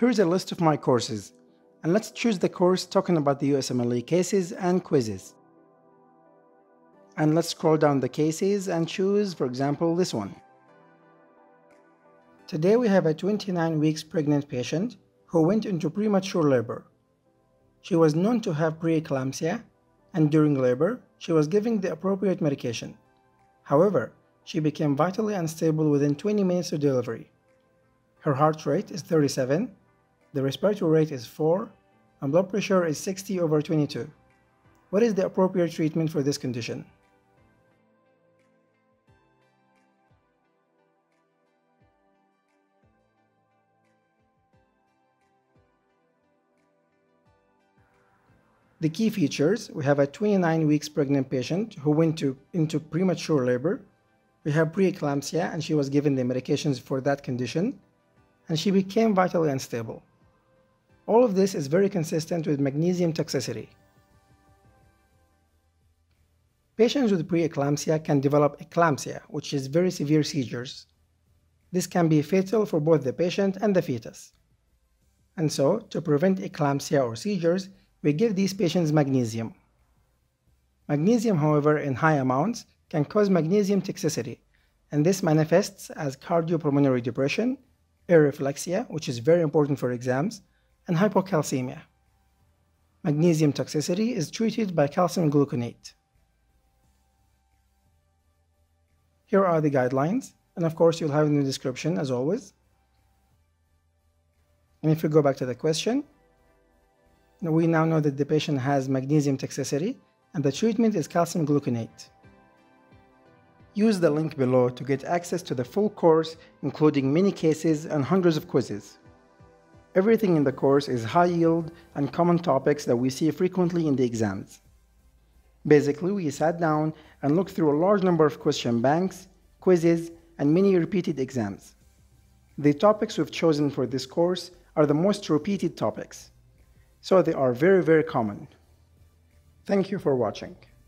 Here's a list of my courses, and let's choose the course talking about the USMLE cases and quizzes. And let's scroll down the cases and choose, for example, this one. Today we have a 29 weeks pregnant patient who went into premature labor. She was known to have preeclampsia, and during labor, she was given the appropriate medication. However, she became vitally unstable within 20 minutes of delivery. Her heart rate is 37, the respiratory rate is 4, and blood pressure is 60 over 22. What is the appropriate treatment for this condition? The key features, we have a 29 weeks pregnant patient who went to, into premature labor. We have preeclampsia and she was given the medications for that condition and she became vitally unstable. All of this is very consistent with magnesium toxicity. Patients with preeclampsia can develop eclampsia, which is very severe seizures. This can be fatal for both the patient and the fetus. And so, to prevent eclampsia or seizures, we give these patients magnesium. Magnesium, however, in high amounts can cause magnesium toxicity, and this manifests as cardiopulmonary depression, areflexia, which is very important for exams, and hypocalcemia. Magnesium toxicity is treated by calcium gluconate. Here are the guidelines, and of course you'll have in the description as always. And if we go back to the question, we now know that the patient has magnesium toxicity and the treatment is calcium gluconate. Use the link below to get access to the full course including many cases and hundreds of quizzes. Everything in the course is high yield and common topics that we see frequently in the exams. Basically, we sat down and looked through a large number of question banks, quizzes, and many repeated exams. The topics we've chosen for this course are the most repeated topics, so they are very, very common. Thank you for watching.